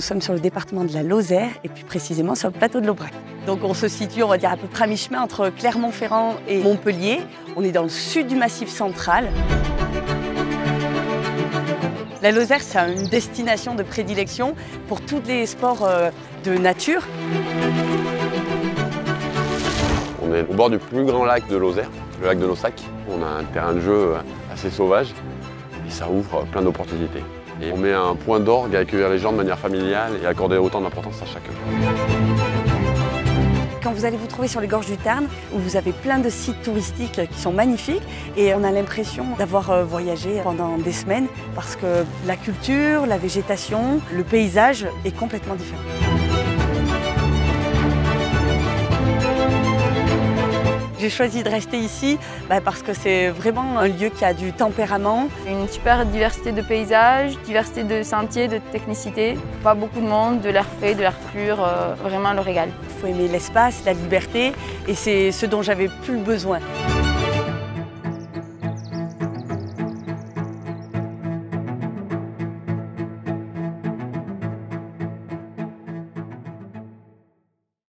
Nous sommes sur le département de la Lozère et plus précisément sur le plateau de l'Aubrac. Donc on se situe, on va dire, à peu près à mi-chemin entre Clermont-Ferrand et Montpellier. On est dans le sud du Massif central. La Lozère, c'est une destination de prédilection pour tous les sports euh, de nature. On est au bord du plus grand lac de Lozère, le lac de Lossac. On a un terrain de jeu assez sauvage et ça ouvre plein d'opportunités. On met un point d'orgue à accueillir les gens de manière familiale et accorder autant d'importance à chacun. Quand vous allez vous trouver sur les gorges du Tarn, où vous avez plein de sites touristiques qui sont magnifiques, et on a l'impression d'avoir euh, voyagé pendant des semaines, parce que la culture, la végétation, le paysage est complètement différent. J'ai choisi de rester ici bah, parce que c'est vraiment un lieu qui a du tempérament. Une super diversité de paysages, diversité de sentiers, de technicité. Pas beaucoup de monde, de l'air frais, de l'air pur, euh, vraiment le régal. Il faut aimer l'espace, la liberté et c'est ce dont j'avais plus besoin.